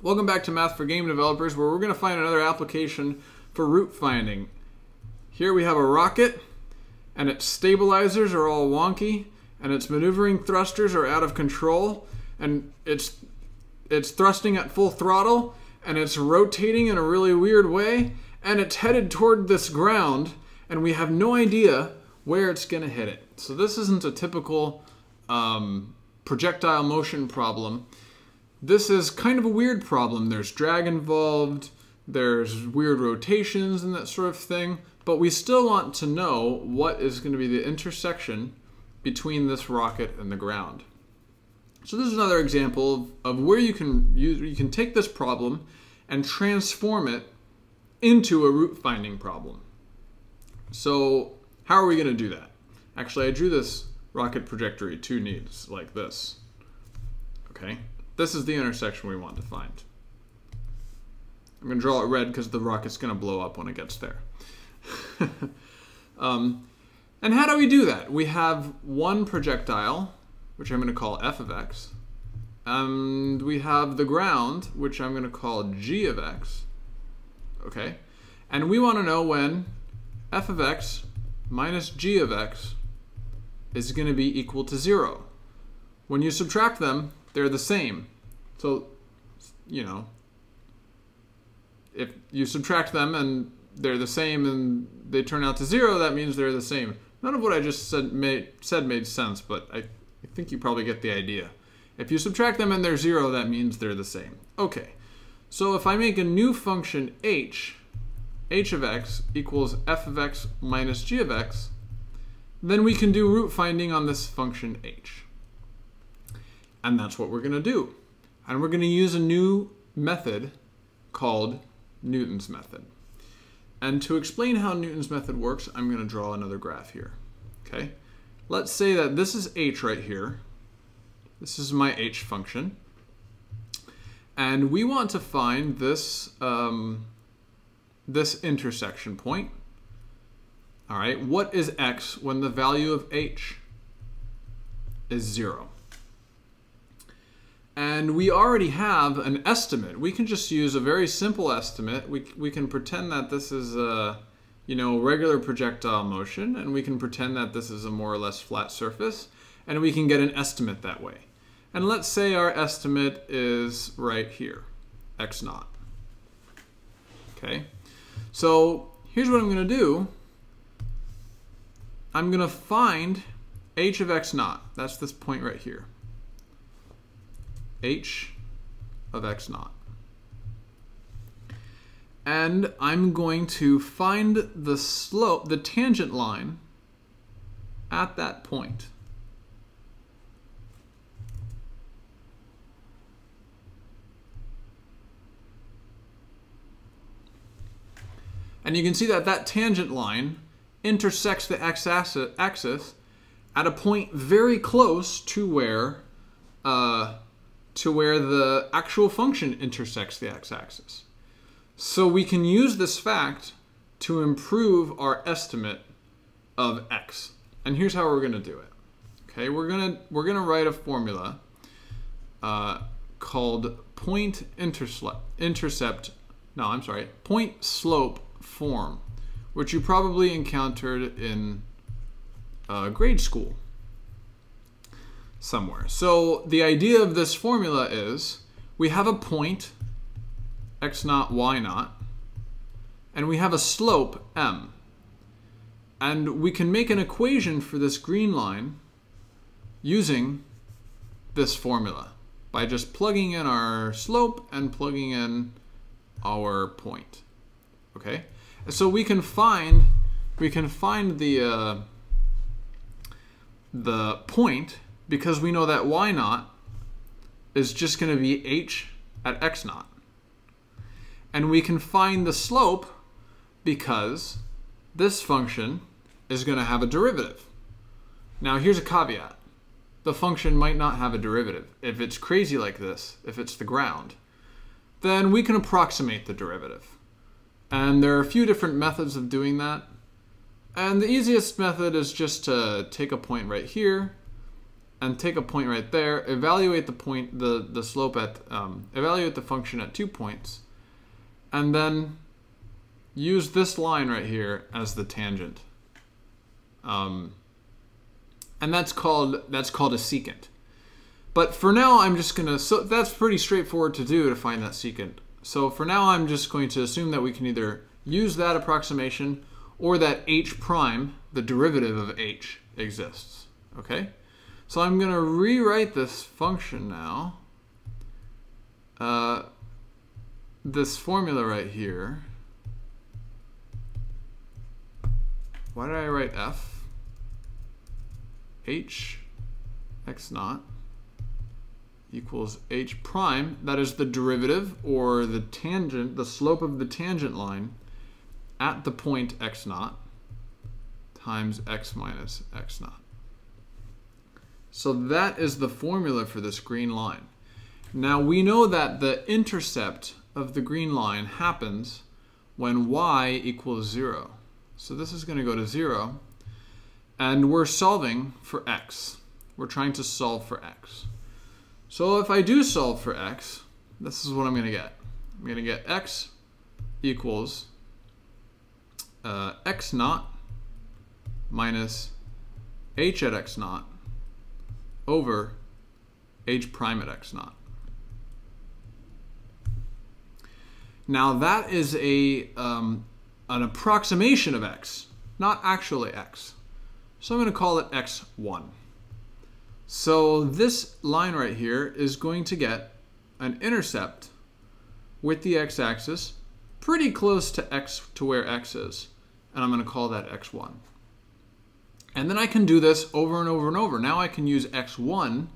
Welcome back to Math for Game Developers, where we're going to find another application for root finding. Here we have a rocket, and its stabilizers are all wonky, and its maneuvering thrusters are out of control, and it's it's thrusting at full throttle, and it's rotating in a really weird way, and it's headed toward this ground, and we have no idea where it's going to hit it. So this isn't a typical um, projectile motion problem. This is kind of a weird problem. There's drag involved, there's weird rotations and that sort of thing, but we still want to know what is going to be the intersection between this rocket and the ground. So this is another example of, of where you can use, you can take this problem and transform it into a root finding problem. So how are we going to do that? Actually, I drew this rocket trajectory two needs like this. Okay, this is the intersection we want to find. I'm going to draw it red because the rocket's going to blow up when it gets there. um, and how do we do that? We have one projectile, which I'm going to call f of x, and we have the ground, which I'm going to call g of x. Okay, and we want to know when f of x minus g of x is going to be equal to 0. When you subtract them, they're the same. So, you know, if you subtract them and they're the same and they turn out to 0, that means they're the same. None of what I just said made, said made sense, but I, I think you probably get the idea. If you subtract them and they're 0, that means they're the same. Okay, so if I make a new function h, h of x equals f of x minus g of x, then we can do root finding on this function h. And that's what we're going to do. And we're going to use a new method called Newton's method. And to explain how Newton's method works, I'm going to draw another graph here. Okay, Let's say that this is h right here. This is my h function. And we want to find this, um, this intersection point. All right, what is x when the value of h is 0? And we already have an estimate. We can just use a very simple estimate. We, we can pretend that this is a you know, regular projectile motion, and we can pretend that this is a more or less flat surface, and we can get an estimate that way. And let's say our estimate is right here, x naught. Okay, so here's what I'm going to do. I'm going to find h of x naught. That's this point right here. H of x naught. And I'm going to find the slope, the tangent line at that point. And you can see that that tangent line intersects the x-axis at a point very close to where uh, to where the actual function intersects the x-axis. So we can use this fact to improve our estimate of x. And here's how we're going to do it. Okay, we're gonna we're gonna write a formula uh, called point intercept. No, I'm sorry, point slope form which you probably encountered in uh, grade school somewhere. So the idea of this formula is we have a point, x naught, y naught, and we have a slope, m. And we can make an equation for this green line using this formula by just plugging in our slope and plugging in our point. Okay? So we can find we can find the uh, the point because we know that y naught is just going to be h at x naught. And we can find the slope because this function is going to have a derivative. Now here's a caveat. The function might not have a derivative. If it's crazy like this, if it's the ground, then we can approximate the derivative. And there are a few different methods of doing that. And the easiest method is just to take a point right here and take a point right there, evaluate the point, the, the slope at, um, evaluate the function at two points, and then use this line right here as the tangent. Um, and that's called, that's called a secant. But for now, I'm just gonna, so that's pretty straightforward to do to find that secant. So for now, I'm just going to assume that we can either use that approximation or that h prime, the derivative of h, exists. Okay? So I'm going to rewrite this function now. Uh, this formula right here. Why did I write f? h x naught equals h prime. That is the derivative or the tangent, the slope of the tangent line at the point x naught times x minus x naught. So that is the formula for this green line. Now we know that the intercept of the green line happens when y equals 0. So this is going to go to 0. And we're solving for x. We're trying to solve for x. So if I do solve for x, this is what I'm going to get. I'm going to get x equals uh, x naught minus h at x naught over h prime at x naught. Now that is a um, an approximation of x, not actually x. So I'm going to call it x1. So this line right here is going to get an intercept with the x-axis pretty close to x to where x is. And I'm going to call that x1. And then I can do this over and over and over. Now I can use x1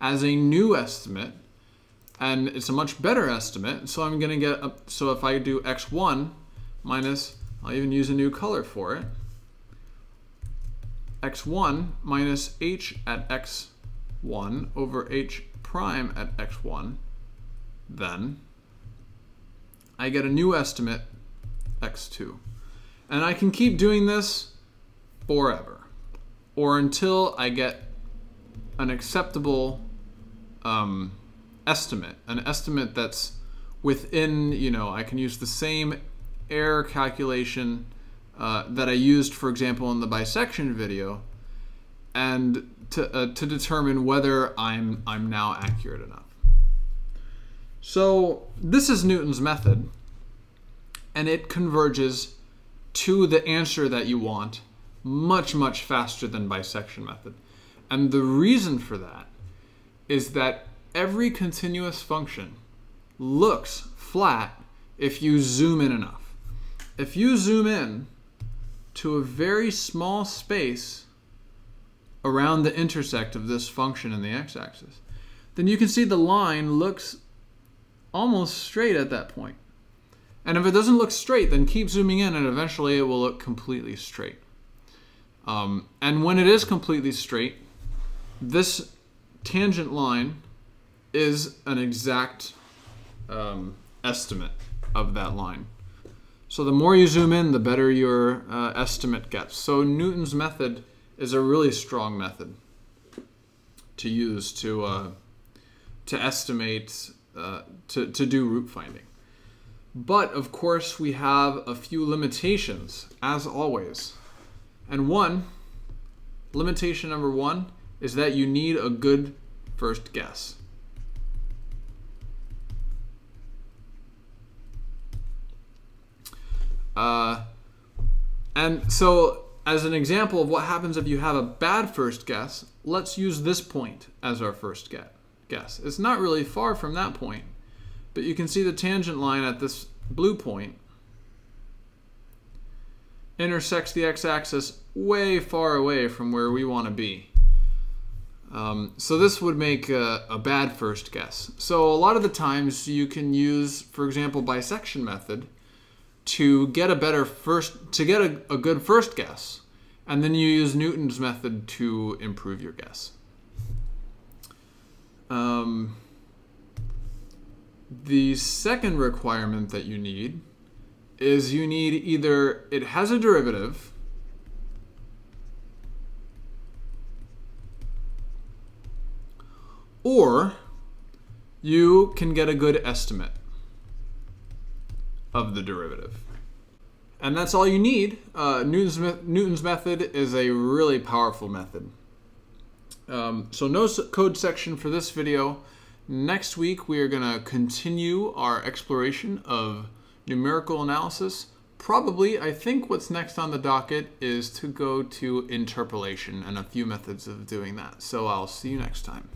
as a new estimate and it's a much better estimate. So I'm going to get, a, so if I do x1 minus, I'll even use a new color for it, x1 minus h at x 1 over h prime at x1, then I get a new estimate, x2. And I can keep doing this forever, or until I get an acceptable um, estimate, an estimate that's within, you know, I can use the same error calculation uh, that I used, for example, in the bisection video, and to, uh, to determine whether I'm, I'm now accurate enough. So this is Newton's method, and it converges to the answer that you want much, much faster than bisection method. And the reason for that is that every continuous function looks flat if you zoom in enough. If you zoom in to a very small space around the intersect of this function in the x-axis, then you can see the line looks almost straight at that point. And if it doesn't look straight, then keep zooming in and eventually it will look completely straight. Um, and when it is completely straight, this tangent line is an exact um, estimate of that line. So the more you zoom in, the better your uh, estimate gets. So Newton's method is a really strong method to use to uh, to estimate uh, to to do root finding. But of course, we have a few limitations, as always. And one limitation number one is that you need a good first guess. Uh, and so as an example of what happens if you have a bad first guess, let's use this point as our first guess. It's not really far from that point, but you can see the tangent line at this blue point intersects the x-axis way far away from where we want to be. Um, so this would make a, a, bad first guess. So a lot of the times you can use, for example, bisection method to get a better first to get a, a good first guess and then you use Newton's method to improve your guess. Um, the second requirement that you need is you need either it has a derivative or you can get a good estimate of the derivative. And that's all you need. Uh, Newton's, Newton's method is a really powerful method. Um, so no code section for this video. Next week we are going to continue our exploration of numerical analysis. Probably, I think what's next on the docket is to go to interpolation and a few methods of doing that. So I'll see you next time.